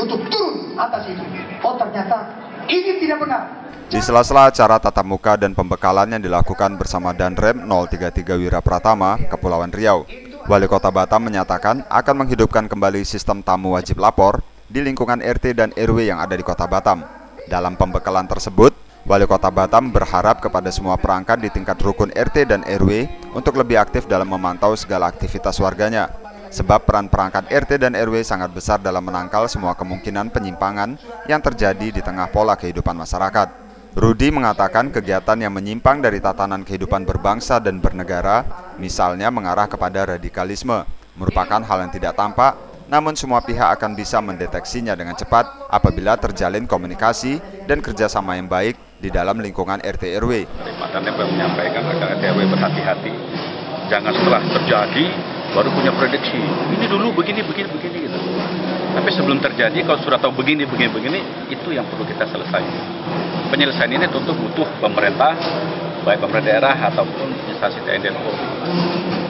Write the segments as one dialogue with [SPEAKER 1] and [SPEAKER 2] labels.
[SPEAKER 1] untuk turun atas itu. Oh ternyata ini tidak benar.
[SPEAKER 2] Di sela-sela acara tatap muka dan pembekalan yang dilakukan bersama Danrem 033 Wira Pratama, Kepulauan Riau, Wali Kota Batam menyatakan akan menghidupkan kembali sistem tamu wajib lapor di lingkungan RT dan RW yang ada di Kota Batam. Dalam pembekalan tersebut, Wali Kota Batam berharap kepada semua perangkat di tingkat rukun RT dan RW untuk lebih aktif dalam memantau segala aktivitas warganya. Sebab peran perangkat RT dan RW sangat besar dalam menangkal semua kemungkinan penyimpangan yang terjadi di tengah pola kehidupan masyarakat. Rudi mengatakan kegiatan yang menyimpang dari tatanan kehidupan berbangsa dan bernegara, misalnya mengarah kepada radikalisme, merupakan hal yang tidak tampak namun semua pihak akan bisa mendeteksinya dengan cepat apabila terjalin komunikasi dan kerjasama yang baik di dalam lingkungan RT RW.
[SPEAKER 3] Pak Danep menyampaikan agar RT RW berhati-hati, jangan setelah terjadi baru punya prediksi. Ini dulu begini, begini, begini gitu. Tapi sebelum terjadi, kalau sudah tahu begini, begini, begini, itu yang perlu kita selesaikan. Penyelesaian ini tentu butuh pemerintah, baik pemerintah daerah ataupun instansi TNI dan Polri.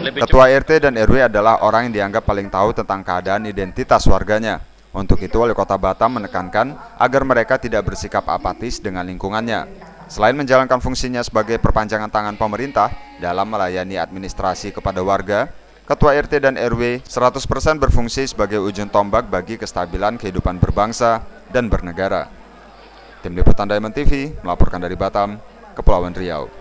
[SPEAKER 2] Ketua RT dan RW adalah orang yang dianggap paling tahu tentang keadaan identitas warganya. Untuk itu, Wali Kota Batam menekankan agar mereka tidak bersikap apatis dengan lingkungannya. Selain menjalankan fungsinya sebagai perpanjangan tangan pemerintah dalam melayani administrasi kepada warga, Ketua RT dan RW 100% berfungsi sebagai ujung tombak bagi kestabilan kehidupan berbangsa dan bernegara. Tim Liputan Diamond TV melaporkan dari Batam, Kepulauan Riau.